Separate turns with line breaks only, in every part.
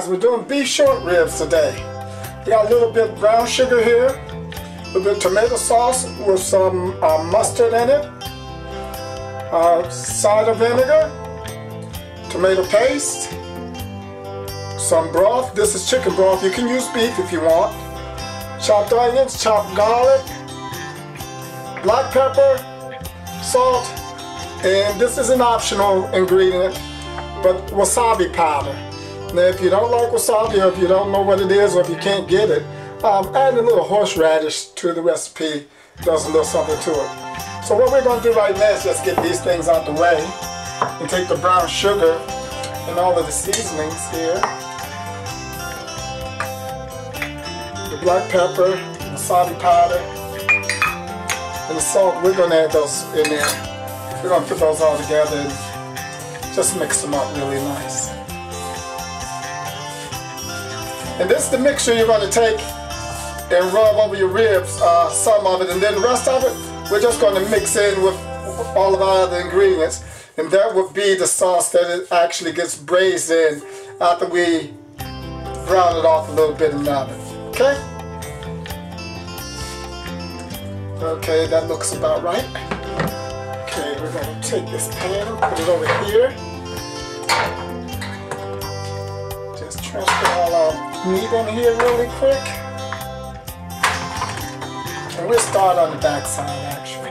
guys, we're doing beef short ribs today. We got a little bit brown sugar here, a little bit tomato sauce with some uh, mustard in it, uh, cider vinegar, tomato paste, some broth. This is chicken broth. You can use beef if you want. Chopped onions, chopped garlic, black pepper, salt, and this is an optional ingredient, but wasabi powder. Now if you don't like wasabi or if you don't know what it is or if you can't get it, um, add a little horseradish to the recipe does a little something to it. So what we're going to do right now is just get these things out the way and take the brown sugar and all of the seasonings here. The black pepper, wasabi powder, and the salt, we're going to add those in there. We're going to put those all together and just mix them up really nice. And this is the mixture you're going to take and rub over your ribs, uh, some of it, and then the rest of it, we're just going to mix in with all of our other ingredients. And that would be the sauce that it actually gets braised in after we brown it off a little bit in the oven. Okay? Okay, that looks about right. Okay, we're going to take this pan, put it over here. Meat in here really quick. And we'll start on the back side actually.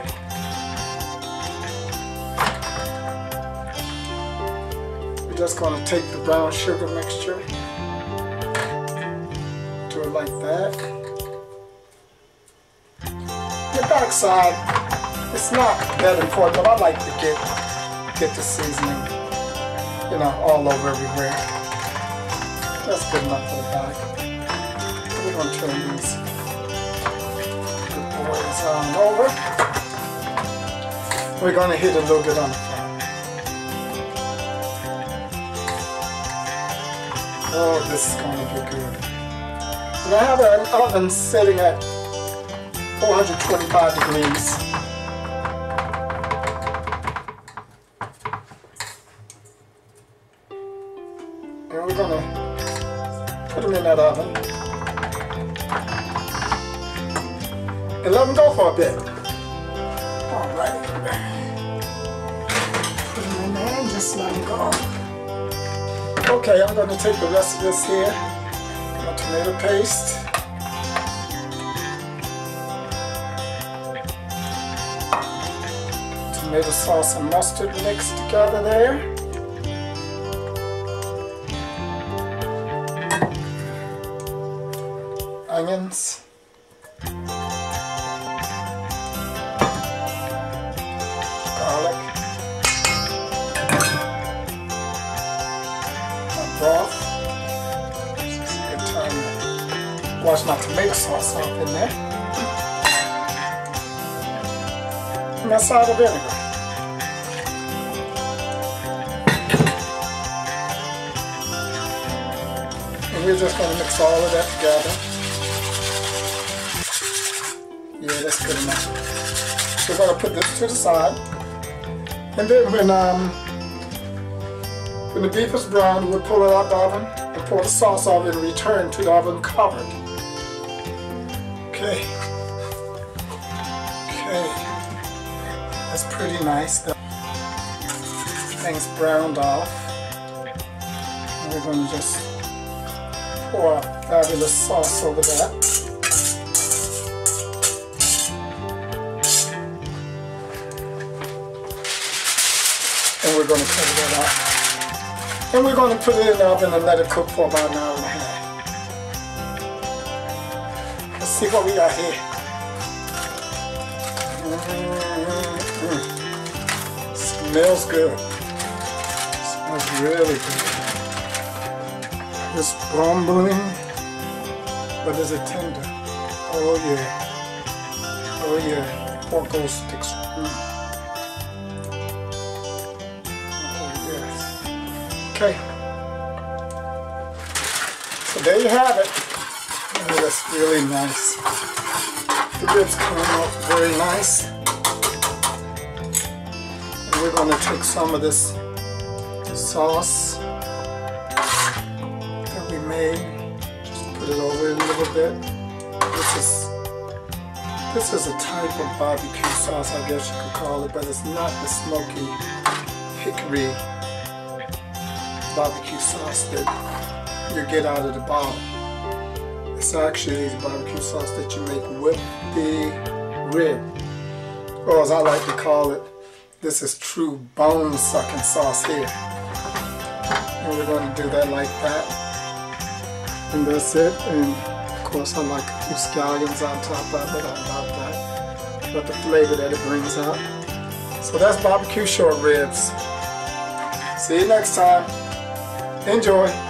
We're just going to take the brown sugar mixture, do it like that. The back side, it's not that important, but I like to get get the seasoning, you know, all over everywhere. That's good enough for the back. We're going to turn these good boys on over. We're going to hit a little bit on the front. Oh, this is going to be good. And I have an oven sitting at 425 degrees. That oven. And let them go for a bit. Alright. Put them in there and just let them go. Okay, I'm going to take the rest of this here. My tomato paste. Tomato sauce and mustard mixed together there. Onions. Garlic. My broth. Good time wash my tomato sauce off in there. And my cider vinegar. And we're just going to mix all of that together. Yeah, that's good enough. So We're to put this to the side. And then when um, when the beef is brown, we'll pull it out of the oven and pour the sauce off and return to the oven covered. Okay. Okay. That's pretty nice. The thing's browned off. And we're to just pour a fabulous sauce over that. We're going to cover that up. And we're going to put it in the oven and let it cook for about an hour and a half. Let's see what we got here. Mm -hmm. Smells good. Smells really good. It's bumbling, but is it tender? Oh yeah. Oh yeah. Pork sticks. Mm. Okay. So there you have it. Oh, that's really nice. The ribs come out very nice. And we're going to take some of this sauce that we made. Just put it over a little bit. This is this is a type of barbecue sauce, I guess you could call it, but it's not the smoky hickory barbecue sauce that you get out of the bottle. It's actually the barbecue sauce that you make with the rib. Or as I like to call it, this is true bone sucking sauce here. And we're going to do that like that. And that's it. And of course I like a few scallions on top of it. I love that. But the flavor that it brings out. So that's barbecue short ribs. See you next time. Enjoy.